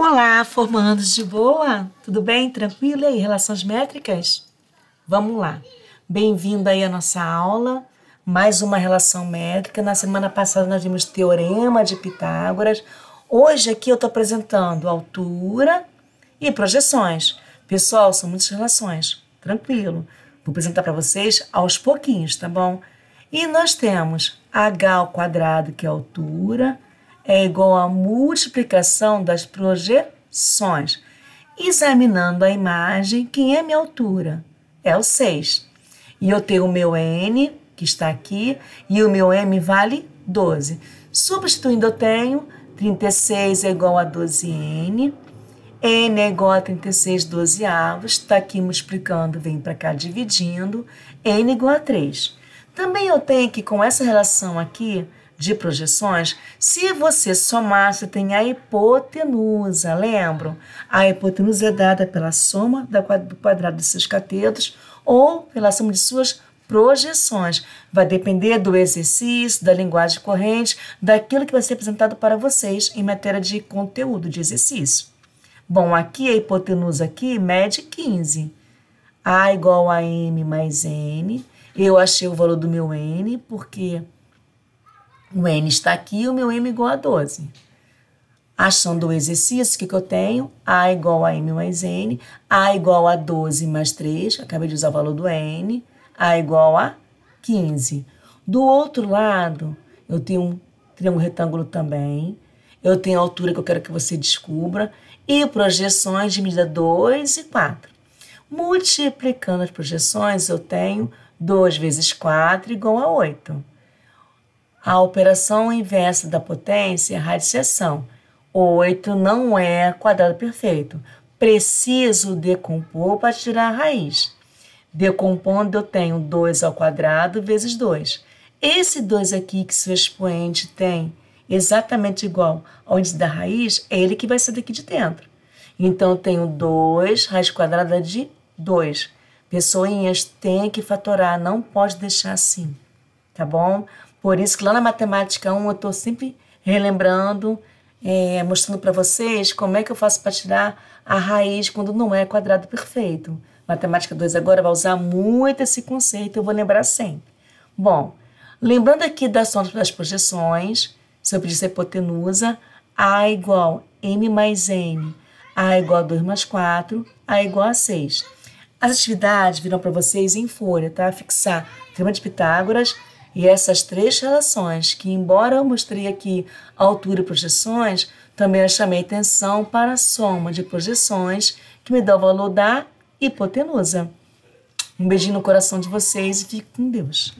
Olá, formandos de boa? Tudo bem? Tranquilo? E aí, relações métricas? Vamos lá. Bem-vindo aí à nossa aula. Mais uma relação métrica. Na semana passada nós vimos teorema de Pitágoras. Hoje aqui eu estou apresentando altura e projeções. Pessoal, são muitas relações. Tranquilo. Vou apresentar para vocês aos pouquinhos, tá bom? E nós temos h ao quadrado, que é a altura, é igual à multiplicação das projeções. Examinando a imagem, quem é minha altura? É o 6. E eu tenho o meu n, que está aqui, e o meu m vale 12. Substituindo, eu tenho 36 é igual a 12n, n é igual a 36 dozeavos, está aqui multiplicando, vem para cá dividindo, n igual a 3. Também eu tenho que, com essa relação aqui, de projeções, se você somar, você tem a hipotenusa, lembram? A hipotenusa é dada pela soma do quadrado de seus catetos ou pela soma de suas projeções. Vai depender do exercício, da linguagem corrente, daquilo que vai ser apresentado para vocês em matéria de conteúdo de exercício. Bom, aqui a hipotenusa aqui mede 15. A igual a M mais N. Eu achei o valor do meu N porque o N está aqui e o meu M igual a 12. Achando o exercício, o que, que eu tenho? A igual a M mais N, A igual a 12 mais 3, acabei de usar o valor do N, A igual a 15. Do outro lado, eu tenho um triângulo retângulo também, eu tenho a altura que eu quero que você descubra, e projeções de medida 2 e 4. Multiplicando as projeções, eu tenho 2 vezes 4 igual a 8. A operação inversa da potência é radiciação. 8 não é quadrado perfeito. Preciso decompor para tirar a raiz. Decompondo, eu tenho 2 ao quadrado vezes 2. Esse 2 aqui que seu expoente tem exatamente igual ao índice da raiz, é ele que vai sair daqui de dentro. Então, eu tenho 2 raiz quadrada de 2. Pessoinhas, tem que fatorar, não pode deixar assim, tá bom? Por isso que lá na Matemática 1 eu estou sempre relembrando, é, mostrando para vocês como é que eu faço para tirar a raiz quando não é quadrado perfeito. Matemática 2 agora vai usar muito esse conceito, eu vou lembrar sempre. Bom, lembrando aqui das sombras das projeções, se eu pedisse a hipotenusa, A igual M mais N, A igual a 2 mais 4, A igual a 6. As atividades virão para vocês em folha, tá? Fixar Teorema de Pitágoras, e essas três relações, que embora eu mostrei aqui altura e projeções, também eu chamei atenção para a soma de projeções, que me dá o valor da hipotenusa. Um beijinho no coração de vocês e fique com Deus.